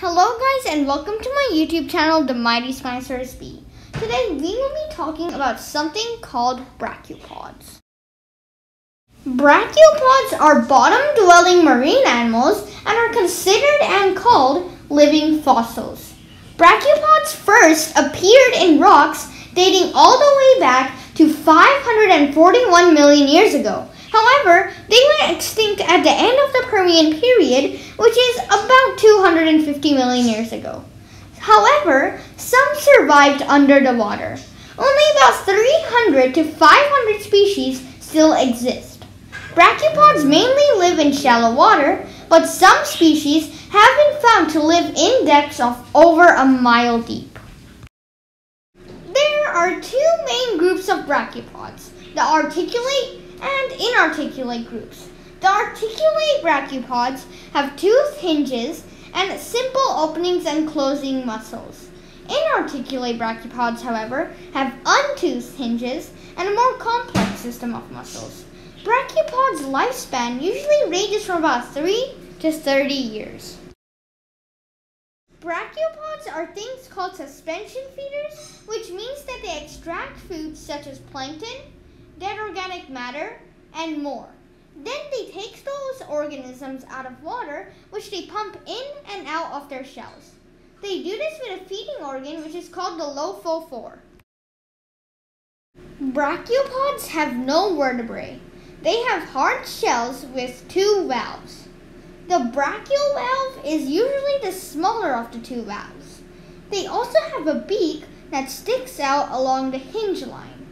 Hello guys and welcome to my YouTube channel, The Mighty Spinosaurus B. Today we will be talking about something called brachiopods. Brachiopods are bottom-dwelling marine animals and are considered and called living fossils. Brachiopods first appeared in rocks dating all the way back to 541 million years ago However, they went extinct at the end of the Permian period, which is about 250 million years ago. However, some survived under the water. Only about 300 to 500 species still exist. Brachiopods mainly live in shallow water, but some species have been found to live in depths of over a mile deep. There are two main groups of brachiopods, the articulate and inarticulate groups. The articulate brachiopods have tooth hinges and simple openings and closing muscles. Inarticulate brachiopods, however, have untoothed hinges and a more complex system of muscles. Brachiopods' lifespan usually ranges from about 3 to 30 years. Brachiopods are things called suspension feeders, which means that they extract foods such as plankton, dead organic matter, and more. Then they take those organisms out of water, which they pump in and out of their shells. They do this with a feeding organ, which is called the lophophore. Brachiopods have no vertebrae. They have hard shells with two valves. The brachial valve is usually the smaller of the two valves. They also have a beak that sticks out along the hinge line.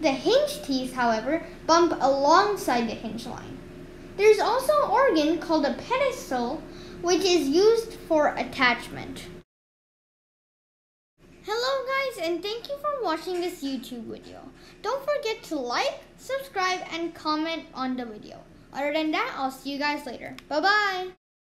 The hinge teeth, however, bump alongside the hinge line. There's also an organ called a pedestal, which is used for attachment. Hello guys and thank you for watching this YouTube video. Don't forget to like, subscribe and comment on the video. Other than that, I'll see you guys later. Bye bye!